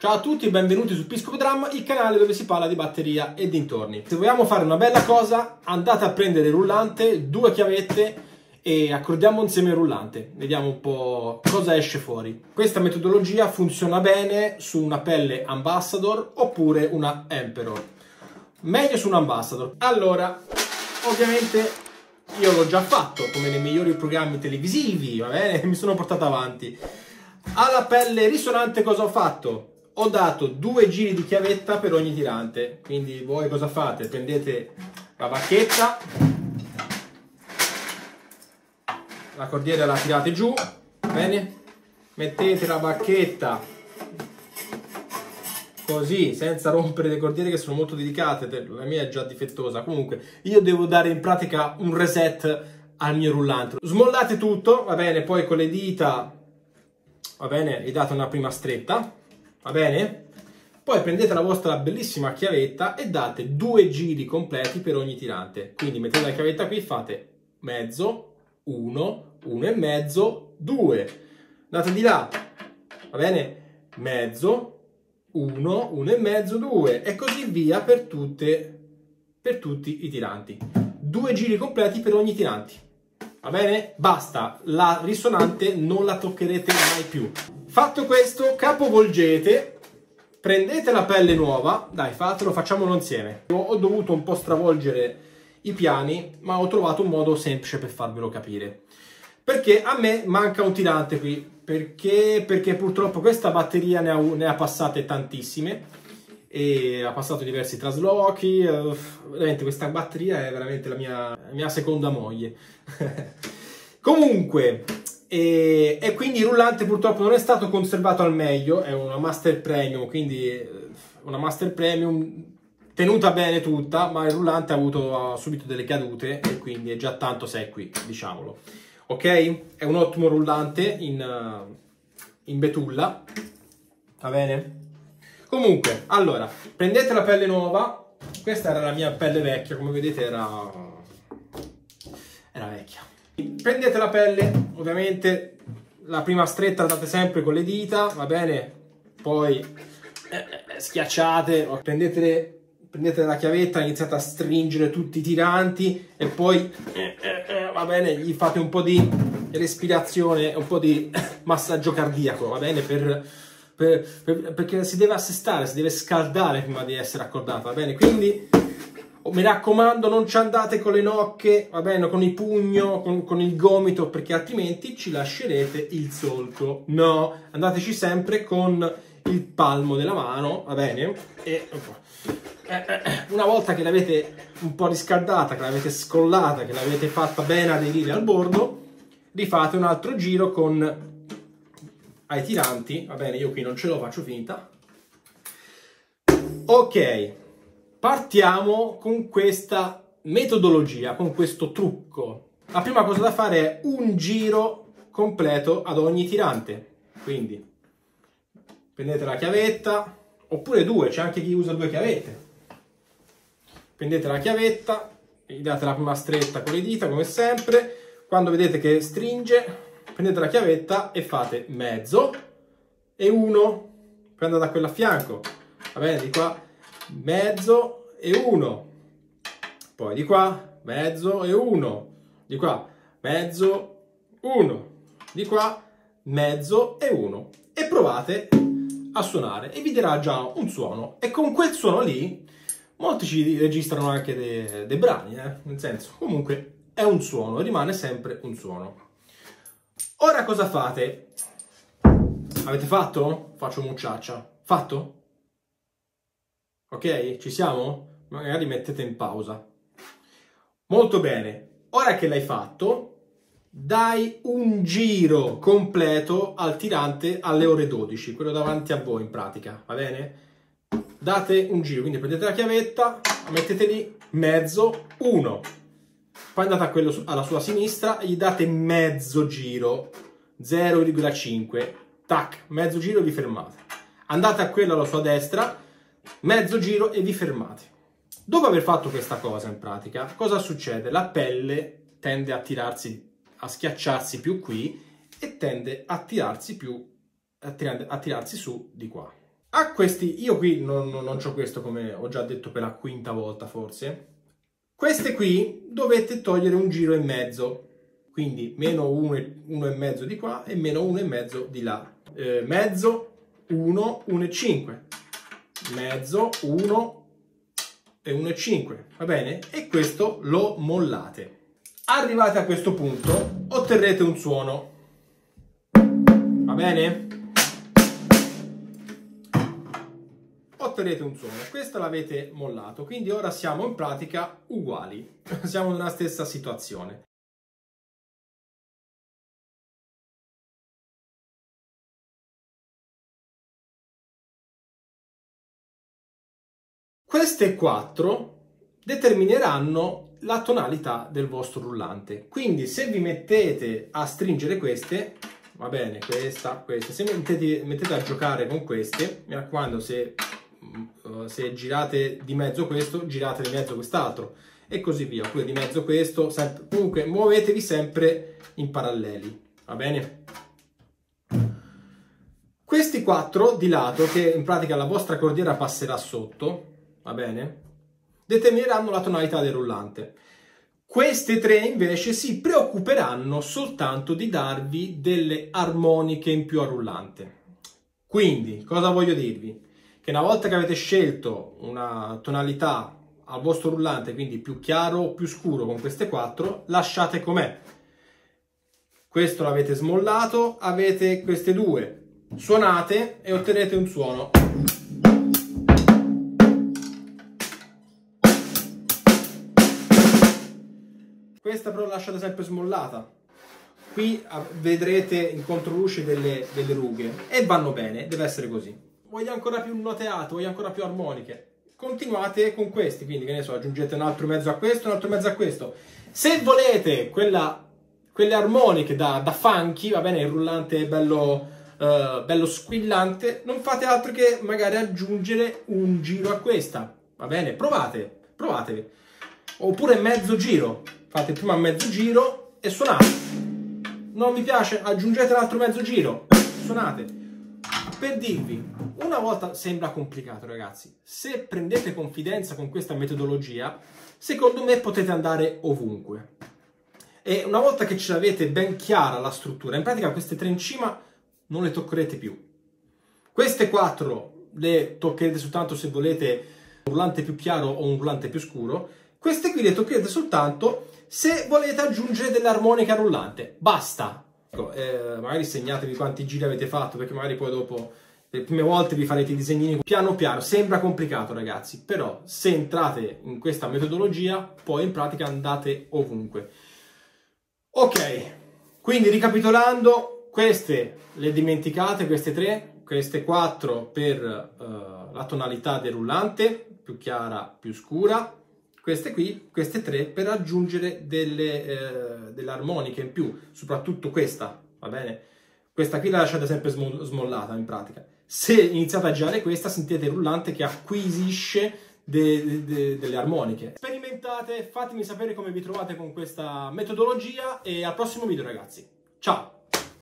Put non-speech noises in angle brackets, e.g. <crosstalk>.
Ciao a tutti e benvenuti su Pisco Drum, il canale dove si parla di batteria e dintorni. Se vogliamo fare una bella cosa, andate a prendere il rullante, due chiavette e accordiamo insieme il rullante. Vediamo un po' cosa esce fuori. Questa metodologia funziona bene su una pelle Ambassador oppure una Emperor. Meglio su un Ambassador. Allora, ovviamente io l'ho già fatto, come nei migliori programmi televisivi, va bene? <laughs> Mi sono portato avanti. Alla pelle risonante cosa ho fatto? Ho dato due giri di chiavetta per ogni tirante. Quindi voi cosa fate? prendete la bacchetta la cordiera la tirate giù bene? mettete la bacchetta così senza rompere le cordiere che sono molto delicate la mia è già difettosa. Comunque io devo dare in pratica un reset al mio rullante. Smollate tutto va bene? Poi con le dita va bene? Gli date una prima stretta va bene? Poi prendete la vostra bellissima chiavetta e date due giri completi per ogni tirante. Quindi mettete la chiavetta qui, fate mezzo, uno, uno e mezzo, due. Andate di là, va bene? Mezzo, uno, uno e mezzo, due. E così via per, tutte, per tutti i tiranti. Due giri completi per ogni tirante. Va bene? Basta, la risonante non la toccherete mai più. Fatto questo, capovolgete, prendete la pelle nuova, dai fatelo, facciamolo insieme. Ho dovuto un po' stravolgere i piani, ma ho trovato un modo semplice per farvelo capire. Perché a me manca un tirante qui, perché, perché purtroppo questa batteria ne ha, ne ha passate tantissime e ha passato diversi traslochi, uh, veramente questa batteria è veramente la mia, mia seconda moglie. <laughs> Comunque, e, e, quindi il rullante purtroppo non è stato conservato al meglio, è una Master Premium, quindi eh, una Master Premium tenuta bene tutta, ma il rullante ha avuto subito delle cadute e quindi è già tanto sequi, diciamolo. Ok? È un ottimo rullante in, uh, in betulla, va bene? Comunque, allora, prendete la pelle nuova, questa era la mia pelle vecchia, come vedete era, era vecchia Prendete la pelle, ovviamente la prima stretta la date sempre con le dita, va bene? Poi eh, eh schiacciate, prendete, prendete, la chiavetta, iniziate a stringere tutti i tiranti e poi, eh, eh, eh va bene, gli fate un po' di respirazione, un po' di <coughs> massaggio cardiaco, va bene? Per, per, per, perché si deve assestare, si deve scaldare prima di essere accordato, va bene? Quindi mi raccomando non ci andate con le nocche, va bene, con il pugno, con, con, il gomito, perché altrimenti ci lascerete il solco. No, andateci sempre con il palmo della mano, va bene? E eh, eh, una volta che l'avete un po' riscaldata, che l'avete scollata, che l'avete fatta bene aderire al bordo, rifate un altro giro con ai tiranti, va bene, io qui non ce l'ho, faccio finta. Ok, Partiamo con questa metodologia, con questo trucco. La prima cosa da fare è un giro completo ad ogni tirante. Quindi prendete la chiavetta, oppure due, c'è anche chi usa due chiavette. Prendete la chiavetta, gli date la prima stretta con le dita, come sempre. Quando vedete che stringe, prendete la chiavetta e fate mezzo e uno. Prendete da quello a fianco. Va bene, di qua mezzo e 1. Poi di qua, mezzo e 1. Di qua, mezzo, 1. Di qua, mezzo e 1. E provate a suonare e vi darà già un suono. E con quel suono lì, molti ci registrano anche dei, dei brani, eh? nel senso, comunque è un suono, rimane sempre un suono. Ora cosa fate? Avete fatto? Faccio mucciaccia. Fatto? Ok? Ci siamo? Magari mettete in pausa. Molto bene. Ora che l'hai fatto, dai un giro completo al tirante alle ore 12, quello davanti a voi in pratica, va bene? Date un giro, quindi prendete la chiavetta, mettete lì mezzo, uno. Poi andate a quello alla sua sinistra e gli date mezzo giro, 0,5. Tac, mezzo giro e vi fermate. Andate a quello alla sua destra mezzo giro e vi fermate. Dopo aver fatto questa cosa in pratica, cosa succede? La pelle tende a tirarsi, a schiacciarsi più qui e tende a tirarsi più, a, tir a tirarsi su di qua. a questi, io qui non, non, non ho questo come ho già detto per la quinta volta forse, queste qui dovete togliere un giro e mezzo, quindi meno uno e, uno e mezzo di qua e meno uno e mezzo di là. Eh, mezzo, 1, 1 e 5, mezzo, 1 e 1 e 5, va bene? E questo lo mollate. Arrivate a questo punto, otterrete un suono, va bene? Otterrete un suono. Questo l'avete mollato, quindi ora siamo in pratica uguali, <laughs> siamo nella stessa situazione. Queste quattro determineranno la tonalità del vostro rullante. Quindi se vi mettete a stringere queste, va bene, questa, questa, se mettete, mettete a giocare con queste, mi raccomando se se girate di mezzo questo, girate di mezzo quest'altro e così via, oppure di mezzo questo, sempre, comunque muovetevi sempre in paralleli, va bene? Questi quattro di lato, che in pratica la vostra cordiera passerà sotto, va bene? Determineranno la tonalità del rullante. Queste tre invece si preoccuperanno soltanto di darvi delle armoniche in più al rullante. Quindi, cosa voglio dirvi? Che una volta che avete scelto una tonalità al vostro rullante, quindi più chiaro o più scuro con queste quattro, lasciate com'è. Questo l'avete smollato, avete queste due, suonate e ottenete un suono. Questa però lasciate sempre smollata. Qui vedrete in controluce delle, delle rughe e vanno bene, deve essere così voglio ancora più noteato, voglio ancora più armoniche. Continuate con questi, quindi che ne so, aggiungete un altro mezzo a questo, un altro mezzo a questo. Se volete quella, quelle armoniche da, da funky, va bene, il rullante bello, uh, bello squillante, non fate altro che magari aggiungere un giro a questa, va bene? Provate, provatevi. Oppure mezzo giro, fate prima mezzo giro e suonate. Non vi piace? Aggiungete l'altro mezzo giro, suonate per dirvi, una volta sembra complicato ragazzi, se prendete confidenza con questa metodologia, secondo me potete andare ovunque. E una volta che ce l'avete ben chiara la struttura, in pratica queste tre in cima non le toccherete più. Queste quattro le toccherete soltanto se volete un rullante più chiaro o un rullante più scuro. Queste qui le toccherete soltanto se volete aggiungere al rullante. Basta, Ecco, eh, magari segnatevi quanti giri avete fatto, perché magari poi dopo le prime volte vi farete i disegnini piano piano. Sembra complicato, ragazzi, però se entrate in questa metodologia, poi in pratica andate ovunque. Ok, quindi ricapitolando, queste le dimenticate, queste tre, queste quattro per uh, la tonalità del rullante, più chiara, più scura, queste qui, queste tre, per aggiungere delle, eh, delle armoniche in più, soprattutto questa, va bene? Questa qui la lasciate sempre smollata in pratica. Se iniziate a girare questa, sentite il rullante che acquisisce de, de, de, delle armoniche. Sperimentate, fatemi sapere come vi trovate con questa metodologia e al prossimo video ragazzi. Ciao!